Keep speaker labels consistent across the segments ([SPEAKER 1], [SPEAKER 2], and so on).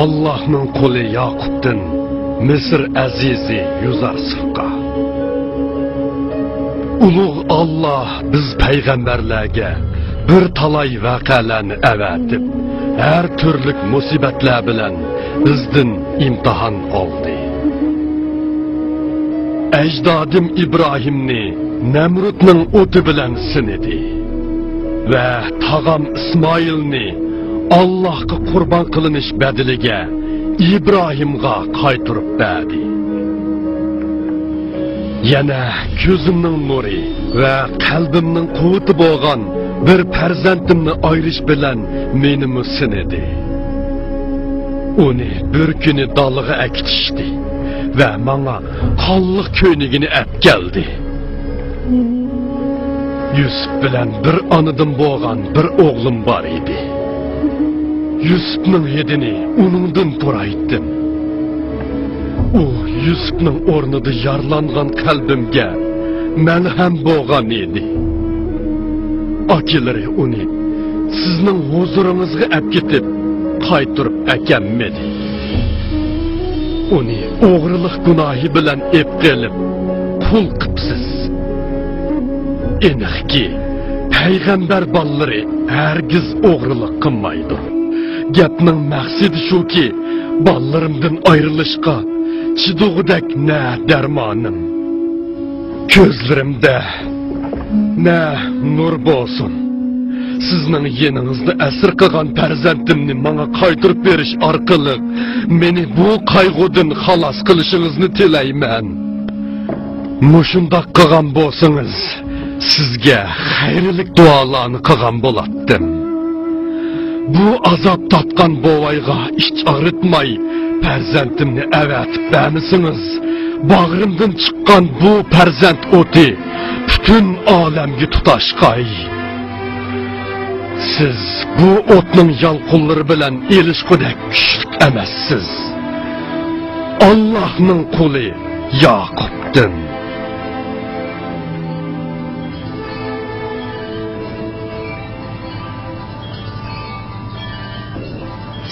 [SPEAKER 1] Allah'ның қолы Яқубтың Misr әзизі Юзарсыфқа. Ulug' Allah biz payg'ambarlarga bir talay vaqalarni avatib, har turlik musibatlar bilan bizdan imtihon oldi. Ejdodim Ibrohimni Namrudning o'ti bilan sinidi va tag'am Ismoilni Allohga qurbon qilinish badiliga İbrahimga qaytirib berdi. Yana ko'zimning nuri va qalbimning quvvati bo'lgan bir farzandimni ayrish bilan meni sinidi. Uni bir kuni dalg'a akitishdi va menga qonliq ko'ynigini ap keldi. Yusuf bilan bir anadan bo'lgan bir o'g'lim bor edi. Yusufning hidini uningdan to'raytdim. U Yusufning o'rnida yarlangan qalbimga men ham bo'lgan edi. Akilari uni sizning huzuringizga olib ketib, qaytirib akammedi. Uni o'g'rilik gunohi bilan ep qilib, qul qipsiz. Aniqki, payg'ambar bolalari hargiz o'g'rilik qilmaydi. Gapning maqsadi shuki, bolalarimdan ayrilishga chidug'dak na darmonim. Ko'zlarimda na nur bo'lsin. Sizning yeningizda asir qilgan farzandimni menga qaytirib berish orqali meni bu qayg'udan xalos qilishingizni tilayman. Mushundoq qilgan bo'lsangiz, sizga xayrlik duolarni qilgan bo'latdim. Bu azob tatgan bovayga ich ağrıtmay, farzandimni avatib bermisiniz? Bağrımdan chiqqan bu farzand o'ti butun olamga tutashqay. Siz bu o'tning yalqunlari bilan elishqudak kuchli emassiz. Allohning quli Yaqubdin.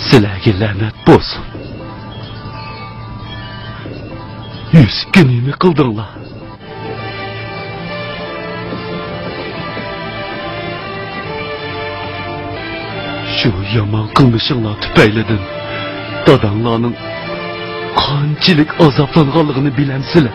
[SPEAKER 2] Sizlarga la'nat bo'lsin. Yusufga nima qildinglar? Shu yomon qilmishinglar tufaylidan dadanglarning qanchalik azoblanganligini bilamsizlar.